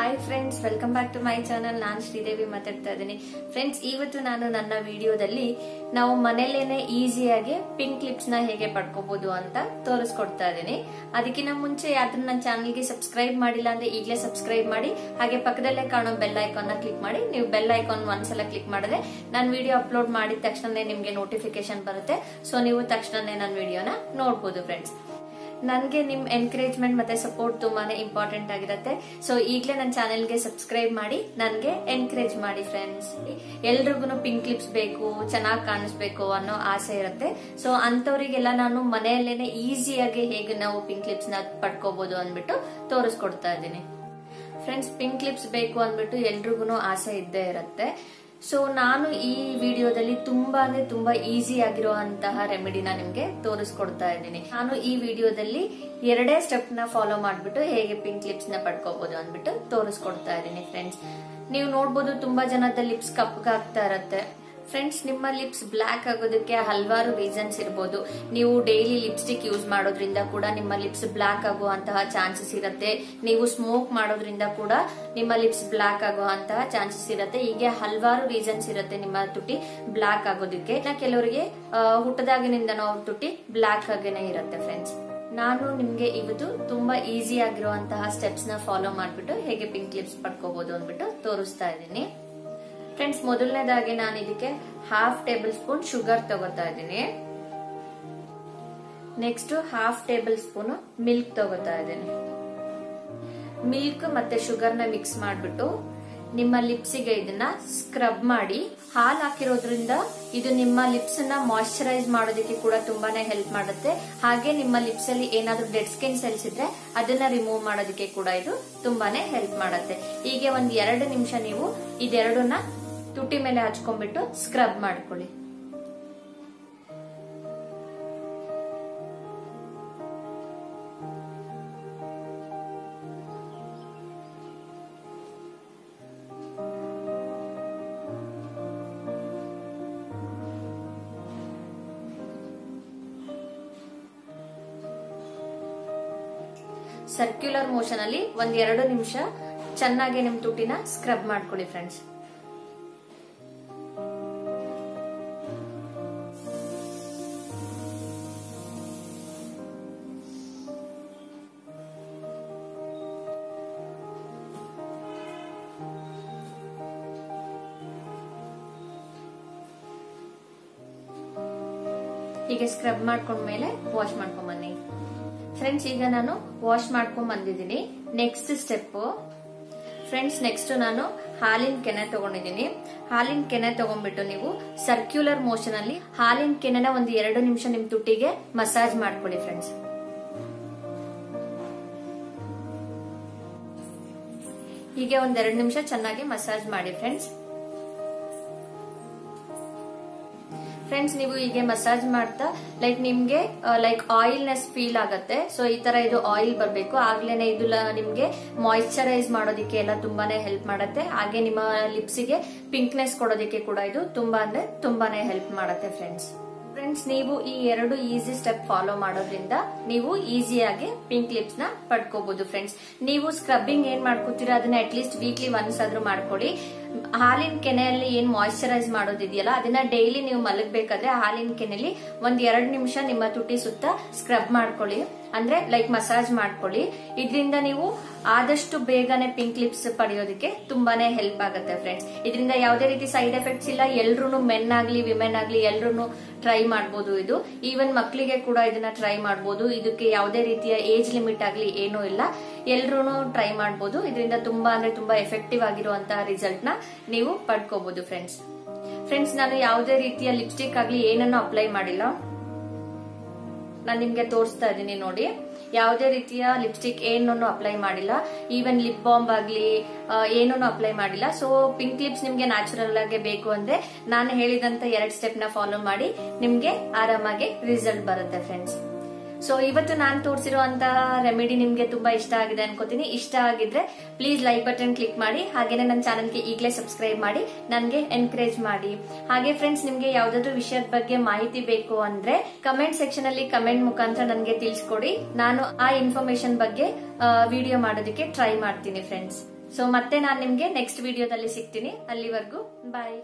Hi friends welcome back to my channel ನಾನು ಶ್ರೀದೇವಿ ಮಾತಾಡ್ತಾ ಇದ್ದೀನಿ. ಫ್ರೆಂಡ್ಸ್ ಇವತ್ತು ನಾನು ನನ್ನ ವಿಡಿಯೋದಲ್ಲಿ ನಾವು ಮನೆಯಲ್ಲೇನೆ ಈಸಿಯಾಗಿ ಪಿಂಕ್ ಕ್ಲಿಪ್ಸ್ನ ಹೇಗೆ ಪಡ್ಕೋಬಹುದು ಅಂತ ತೋರಿಸ್ಕೊಡ್ತಾ ಇದ್ದೀನಿ. ಅದಕ್ಕಿಂತ ಮುಂಚೆ ಯಾವ್ದು ನನ್ನ ಚಾನಲ್ಗೆ ಸಬ್ಸ್ಕ್ರೈಬ್ ಮಾಡಿಲ್ಲ ಅಂದ್ರೆ ಈಗಲೇ ಸಬ್ಸ್ಕ್ರೈಬ್ ಮಾಡಿ, ಹಾಗೆ ಪಕ್ಕದಲ್ಲೇ ಕಾಣೋ ಬೆಲ್ ಐಕಾನ್ನ ಕ್ಲಿಕ್ ಮಾಡಿ. ನೀವು ಬೆಲ್ ಐಕಾನ್ ಒಂದ್ಸಲ ಕ್ಲಿಕ್ ಮಾಡಿದ್ರೆ ನಾನು ವಿಡಿಯೋ ಅಪ್ಲೋಡ್ ಮಾಡಿದ ತಕ್ಷಣನೇ ನಿಮ್ಗೆ ನೋಟಿಫಿಕೇಶನ್ ಬರುತ್ತೆ. ಸೊ ನೀವು ತಕ್ಷಣನೇ ನನ್ನ ವಿಡಿಯೋನ ನೋಡ್ಬೋದು ಫ್ರೆಂಡ್ಸ್ ನನಗೆ ನಿಮ್ ಎನ್ಕರೇಜ್ಮೆಂಟ್ ಮತ್ತೆ ಸಪೋರ್ಟ್ ತುಂಬಾನೇ ಇಂಪಾರ್ಟೆಂಟ್ ಆಗಿರುತ್ತೆ. ಸೊ ಈಗಲೇ ನನ್ನ ಚಾನೆಲ್ಗೆ ಸಬ್ಸ್ಕ್ರೈಬ್ ಮಾಡಿ, ನನಗೆ ಎನ್ಕರೇಜ್ ಮಾಡಿ ಫ್ರೆಂಡ್ಸ್ ಎಲ್ರಿಗೂ ಪಿಂಕ್ ಕ್ಲಿಪ್ಸ್ ಬೇಕು, ಚೆನ್ನಾಗಿ ಕಾಣಿಸ್ಬೇಕು ಅನ್ನೋ ಆಸೆ ಇರುತ್ತೆ. ಸೊ ಅಂತವರಿಗೆಲ್ಲ ನಾನು ಮನೆಯಲ್ಲೇನೆ ಈಸಿಯಾಗಿ ಹೇಗೆ ನಾವು ಪಿಂಕ್ ಲಿಪ್ಸ್ನ ಪಡ್ಕೋಬಹುದು ಅಂದ್ಬಿಟ್ಟು ತೋರಿಸ್ಕೊಡ್ತಾ ಇದ್ದೀನಿ. ಫ್ರೆಂಡ್ಸ್ ಪಿಂಕ್ ಕ್ಲಿಪ್ಸ್ ಬೇಕು ಅಂದ್ಬಿಟ್ಟು ಎಲ್ರಿಗೂ ಆಸೆ ಇದ್ದೇ ಇರುತ್ತೆ. ಸೊ ನಾನು ಈ ವಿಡಿಯೋದಲ್ಲಿ ತುಂಬಾ ಅಂದ್ರೆ ತುಂಬಾ ಈಸಿ ಆಗಿರುವಂತಹ ರೆಮಿಡಿನ ನಿಮ್ಗೆ ತೋರಿಸ್ಕೊಡ್ತಾ ಇದ್ದೀನಿ. ನಾನು ಈ ವಿಡಿಯೋದಲ್ಲಿ ಎರಡೇ ಸ್ಟೆಪ್ನ ಫಾಲೋ ಮಾಡ್ಬಿಟ್ಟು ಹೇಗೆ ಪಿಂಕ್ ಲಿಪ್ಸ್ನ ಪಡ್ಕೋಬಹುದು ಅಂದ್ಬಿಟ್ಟು ತೋರಿಸ್ಕೊಡ್ತಾ ಇದ್ದೀನಿ ಫ್ರೆಂಡ್ಸ್ ನೀವು ನೋಡ್ಬೋದು ತುಂಬಾ ಜನದ ಲಿಪ್ಸ್ ಕಪ್ಗಾಗ್ತಾ ಇರತ್ತೆ. ಫ್ರೆಂಡ್ಸ್ ನಿಮ್ಮ ಲಿಪ್ಸ್ ಬ್ಲ್ಯಾಕ್ ಆಗೋದಕ್ಕೆ ಹಲವಾರು ರೀಸನ್ಸ್ ಇರ್ಬೋದು. ನೀವು ಡೈಲಿ ಲಿಪ್ಸ್ಟಿಕ್ ಯೂಸ್ ಮಾಡೋದ್ರಿಂದ ಕೂಡ ನಿಮ್ಮ ಲಿಪ್ಸ್ ಬ್ಲ್ಯಾಕ್ ಆಗುವಂತಹ ಚಾನ್ಸಸ್ ಇರುತ್ತೆ. ನೀವು ಸ್ಮೋಕ್ ಮಾಡೋದ್ರಿಂದ ಕೂಡ ನಿಮ್ಮ ಲಿಪ್ಸ್ ಬ್ಲ್ಯಾಕ್ ಆಗುವಂತಹ ಚಾನ್ಸಸ್ ಇರುತ್ತೆ. ಹೀಗೆ ಹಲವಾರು ರೀಸನ್ಸ್ ಇರುತ್ತೆ ನಿಮ್ಮ ತುಟಿ ಬ್ಲ್ಯಾಕ್ ಆಗೋದಕ್ಕೆ. ಕೆಲವರಿಗೆ ಹುಟ್ಟದಾಗಿನಿಂದ ನಾವು ತುಟಿ ಬ್ಲ್ಯಾಕ್ ಆಗೇನೆ ಇರುತ್ತೆ ಫ್ರೆಂಡ್ಸ್ ನಾನು ನಿಮ್ಗೆ ಇವತ್ತು ತುಂಬಾ ಈಸಿ ಆಗಿರುವಂತಹ ಸ್ಟೆಪ್ಸ್ನ ಫಾಲೋ ಮಾಡ್ಬಿಟ್ಟು ಹೇಗೆ ಪಿಂಕ್ ಲಿಪ್ಸ್ ಪಡ್ಕೋಬಹುದು ಅಂದ್ಬಿಟ್ಟು ತೋರಿಸ್ತಾ ಇದ್ದೀನಿ. ಫ್ರೆಂಡ್ಸ್, ಮೊದಲನೇದಾಗಿ ನಾನು ಇದಕ್ಕೆ ಹಾಫ್ ಟೇಬಲ್ ಸ್ಪೂನ್ ಶುಗರ್ ತಗೋತಾ ಇದ್ದೀನಿ. Next half table spoon milk ತಗೋತಾ ಇದ್ದೀನಿ. ಮಿಲ್ಕ್ ಮತ್ತೆ ಶುಗರ್ನ ಮಿಕ್ಸ್ ಮಾಡ್ಬಿಟ್ಟು ನಿಮ್ಮ ಲಿಪ್ಸಿಗೆ ಇದನ್ನ ಸ್ಕ್ರಬ್ ಮಾಡಿ, ಹಾಲು ಹಾಕಿರೋದ್ರಿಂದ ಇದು ನಿಮ್ಮ ಲಿಪ್ಸ್ನ ಮಾಯಿಶ್ಚರೈಸ್ ಮಾಡೋದಕ್ಕೆ ಕೂಡ ತುಂಬಾನೇ ಹೆಲ್ಪ್ ಮಾಡುತ್ತೆ. ಹಾಗೆ ನಿಮ್ಮ ಲಿಪ್ಸ್ ಅಲ್ಲಿ ಏನಾದ್ರೂ ಡೆಡ್ ಸ್ಕಿನ್ ಸೆಲ್ಸ್ ಇದ್ರೆ ಅದನ್ನ ರಿಮೂವ್ ಮಾಡೋದಕ್ಕೆ ಕೂಡ ಇದು ತುಂಬಾನೇ ಹೆಲ್ಪ್ ಮಾಡುತ್ತೆ. ಹೀಗೆ ಒಂದ್ ಎರಡು ನಿಮಿಷ ನೀವು ಇದೆರಡನ್ನ ತುಟಿ ಮೇಲೆ ಹಚ್ಕೊಂಡ್ಬಿಟ್ಟು ಸ್ಕ್ರಬ್ ಮಾಡ್ಕೊಳ್ಳಿ. ಸರ್ಕ್ಯುಲರ್ ಮೋಷನ್ ಅಲ್ಲಿ ಒಂದ್ ಎರಡು ನಿಮಿಷ ಚೆನ್ನಾಗಿ ನಿಮ್ ತುಟಿನ ಸ್ಕ್ರಬ್ ಮಾಡ್ಕೊಳ್ಳಿ ಫ್ರೆಂಡ್ಸ್ ಹೀಗೆ ಸ್ಕ್ರಬ್ ಮಾಡ್ಕೊಂಡ್ಮೇಲೆ ವಾಶ್ ಮಾಡ್ಕೊಂಬನ್ನಿ. ಫ್ರೆಂಡ್ಸ್ ಈಗ ನಾನು ವಾಶ್ ಮಾಡ್ಕೊಂಡ್ ಬಂದಿದ್ದೀನಿ ನೆಕ್ಸ್ಟ್ ಸ್ಟೆಪ್ ಫ್ರೆಂಡ್ಸ್ ನೆಕ್ಸ್ಟ್ ನಾನು ಹಾಲಿನ ಕೆನೆ ತಗೊಂಡಿದ್ದೀನಿ. ಹಾಲಿನ ಕೆನೆ ತಗೊಂಡ್ಬಿಟ್ಟು ನೀವು ಸರ್ಕ್ಯುಲರ್ ಮೋಷನ್ ಅಲ್ಲಿ ಹಾಲಿನ ಕೆನೆನ ಒಂದು ಎರಡು ನಿಮಿಷ ನಿಮ್ ತುಟ್ಟಿಗೆ ಮಸಾಜ್ ಮಾಡ್ಕೊಳ್ಳಿ ಫ್ರೆಂಡ್ಸ್ ಹೀಗೆ ಒಂದ್ ಎರಡು ನಿಮಿಷ ಚೆನ್ನಾಗಿ ಮಸಾಜ್ ಮಾಡಿ ಫ್ರೆಂಡ್ಸ್ ಫ್ರೆಂಡ್ಸ್ ನೀವು ಹೀಗೆ ಮಸಾಜ್ ಮಾಡ್ತಾ ಲೈಕ್ ನಿಮ್ಗೆ ಲೈಕ್ ಆಯಿಲ್ನೆಸ್ ಫೀಲ್ ಆಗತ್ತೆ. ಸೊ ಈ ತರ ಇದು ಆಯಿಲ್ ಬರಬೇಕು. ಆಗ್ಲೇನೆ ಇದು ನಿಮ್ಗೆ ಮಾಯಿಶ್ಚರೈಸ್ ಮಾಡೋದಕ್ಕೆ ಎಲ್ಲ ತುಂಬಾನೇ ಹೆಲ್ಪ್ ಮಾಡುತ್ತೆ. ಹಾಗೆ ನಿಮ್ಮ ಲಿಪ್ಸಿಗೆ ಪಿಂಕ್ನೆಸ್ ಕೊಡೋದಕ್ಕೆ ಕೂಡ ಇದು ತುಂಬಾ ಅಂದ್ರೆ ತುಂಬಾನೇ ಹೆಲ್ಪ್ ಮಾಡುತ್ತೆ ಫ್ರೆಂಡ್ಸ್ ಫ್ರೆಂಡ್ಸ್ ನೀವು ಈ ಎರಡು ಈಸಿ ಸ್ಟೆಪ್ ಫಾಲೋ ಮಾಡೋದ್ರಿಂದ ನೀವು ಈಸಿಯಾಗಿ ಪಿಂಕ್ ಲಿಪ್ಸ್ನ ಪಡ್ಕೋಬಹುದು ಫ್ರೆಂಡ್ಸ್ ನೀವು ಸ್ಕ್ರಬ್ಬಿಂಗ್ ಏನ್ ಮಾಡ್ಕೋತೀರಾ? ಅದನ್ನ ಅಟ್ ಲೀಸ್ಟ್ ವೀಕ್ಲಿ ಒನ್ಸ್ ಆದ್ರೂ ಮಾಡ್ಕೊಳ್ಳಿ. ಹಾಲಿನ ಕೆನೆಯಲ್ಲಿ ಏನ್ ಮಾಯಿಶ್ಚರೈಸ್ ಮಾಡೋದಿದೆಯಲ್ಲ, ಅದನ್ನ ಡೈಲಿ ನೀವು ಮಲಗಬೇಕಾದ್ರೆ ಹಾಲಿನ ಕೆನೆಯಲ್ಲಿ ಒಂದ್ ಎರಡ್ ನಿಮಿಷ ನಿಮ್ಮ ತುಟಿ ಸುತ್ತ ಸ್ಕ್ರಬ್ ಮಾಡ್ಕೊಳ್ಳಿ. ಅಂದ್ರೆ ಲೈಕ್ ಮಸಾಜ್ ಮಾಡ್ಕೊಳ್ಳಿ. ಇದರಿಂದ ನೀವು ಆದಷ್ಟು ಬೇಗನೆ ಪಿಂಕ್ ಲಿಪ್ಸ್ ಪಡೆಯೋದಕ್ಕೆ ತುಂಬಾನೇ ಹೆಲ್ಪ್ ಆಗುತ್ತೆ ಫ್ರೆಂಡ್ಸ್ ಇದರಿಂದ ಯಾವುದೇ ರೀತಿ ಸೈಡ್ ಎಫೆಕ್ಟ್ಸ್ ಇಲ್ಲ ಎಲ್ರು ಮೆನ್ ಆಗ್ಲಿ ವಿಮೆನ್ ಆಗ್ಲಿ ಎಲ್ರು ಟ್ರೈ ಮಾಡಬಹುದು ಇದು. ಈವನ್ ಮಕ್ಕಳಿಗೆ ಕೂಡ ಇದನ್ನ ಟ್ರೈ ಮಾಡಬಹುದು ಇದಕ್ಕೆ ಯಾವುದೇ ರೀತಿಯ ಏಜ್ ಲಿಮಿಟ್ ಆಗ್ಲಿ ಏನೂ ಇಲ್ಲ. ಎಲ್ರು ಟ್ರೈ ಮಾಡಬಹುದು ಇದರಿಂದ ತುಂಬಾ ಅಂದ್ರೆ ತುಂಬಾ ಎಫೆಕ್ಟಿವ್ ಆಗಿರುವಂತಹ ರಿಸಲ್ಟ್ನ ನೀವು ಪಡ್ಕೋಬಹುದು ಫ್ರೆಂಡ್ಸ್ ಫ್ರೆಂಡ್ಸ್ ನಾನು ಯಾವುದೇ ರೀತಿಯ ಲಿಪ್ಸ್ಟಿಕ್ ಆಗ್ಲಿ ಏನನ್ನು ಅಪ್ಲೈ ಮಾಡಿಲ್ಲ. ನಾನು ನಿಮ್ಗೆ ತೋರಿಸ್ತಾ ಇದ್ದೀನಿ ನೋಡಿ. ಯಾವುದೇ ರೀತಿಯ ಲಿಪ್ಸ್ಟಿಕ್ ಏನನ್ನು ಅಪ್ಲೈ ಮಾಡಿಲ್ಲ. ಈವನ್ ಲಿಪ್ ಬಾಂಬ್ ಆಗ್ಲಿ ಏನನ್ನು ಅಪ್ಲೈ ಮಾಡಿಲ್ಲ. ಸೊ ಪಿಂಕ್ ಲಿಪ್ಸ್ ನಿಮ್ಗೆ ನ್ಯಾಚುರಲ್ ಆಗಿ ಬೇಕು ಅಂದ್ರೆ ನಾನು ಹೇಳಿದಂತ ಎರಡ್ ಸ್ಟೆಪ್ನ ಫಾಲೋ ಮಾಡಿ, ನಿಮ್ಗೆ ಆರಾಮಾಗಿ ರಿಸಲ್ಟ್ ಬರುತ್ತೆ ಫ್ರೆಂಡ್ಸ್ ಸೊ ಇವತ್ತು ನಾನು ತೋರಿಸಿರುವಂತಹ ರೆಮಿಡಿ ನಿಮ್ಗೆ ತುಂಬಾ ಇಷ್ಟ ಆಗಿದೆ ಅನ್ಕೋತೀನಿ. ಇಷ್ಟ ಆಗಿದ್ರೆ ಪ್ಲೀಸ್ ಲೈಕ್ ಬಟನ್ ಕ್ಲಿಕ್ ಮಾಡಿ. ಹಾಗೇನೆ ನನ್ನ ಚಾನಲ್ಗೆ ಈಗಲೇ ಸಬ್ಸ್ಕ್ರೈಬ್ ಮಾಡಿ. ನನಗೆ ಎನ್ಕರೇಜ್ ಮಾಡಿ. ಹಾಗೆ ಫ್ರೆಂಡ್ಸ್ ನಿಮ್ಗೆ ಯಾವ್ದಾದ್ರು ವಿಷಯದ ಬಗ್ಗೆ ಮಾಹಿತಿ ಬೇಕು ಅಂದ್ರೆ ಕಮೆಂಟ್ ಸೆಕ್ಷನ್ ಅಲ್ಲಿ ಕಮೆಂಟ್ ಮುಖಾಂತರ ನನಗೆ ತಿಳಿಸ್ಕೊಡಿ. ನಾನು ಆ ಇನ್ಫಾರ್ಮೇಶನ್ ಬಗ್ಗೆ ವಿಡಿಯೋ ಮಾಡೋದಕ್ಕೆ ಟ್ರೈ ಮಾಡ್ತೀನಿ ಫ್ರೆಂಡ್ಸ್ ಸೊ ಮತ್ತೆ ನಾನು ನಿಮ್ಗೆ ನೆಕ್ಸ್ಟ್ ವಿಡಿಯೋದಲ್ಲಿ ಸಿಗ್ತೀನಿ. ಅಲ್ಲಿವರೆಗೂ ಬಾಯ್